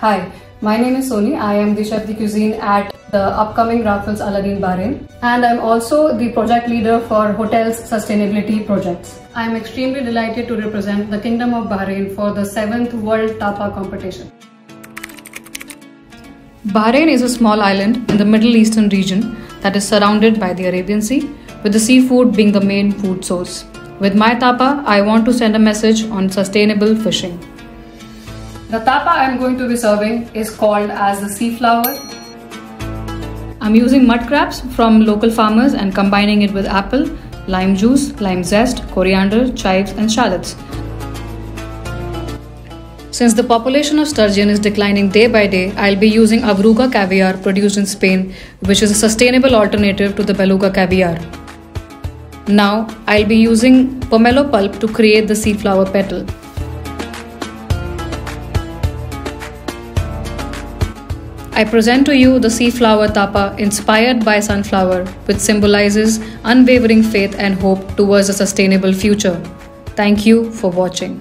Hi, my name is Soni. I am the chef de cuisine at the upcoming Raffles Al Areen Bahrain and I'm also the project leader for hotels sustainability projects. I am extremely delighted to represent the Kingdom of Bahrain for the 7th World Tapa competition. Bahrain is a small island in the Middle Eastern region that is surrounded by the Arabian Sea, with the seafood being the main food source. With my tapa, I want to send a message on sustainable fishing. The tapa I'm going to be serving is called as the sea flower. I'm using mud crabs from local farmers and combining it with apple, lime juice, lime zest, coriander, chives and shallots. Since the population of sturgeon is declining day by day, I'll be using Avruga caviar produced in Spain, which is a sustainable alternative to the beluga caviar. Now, I'll be using pomelo pulp to create the sea flower petal. I present to you the sea flower tapa inspired by sunflower, which symbolizes unwavering faith and hope towards a sustainable future. Thank you for watching.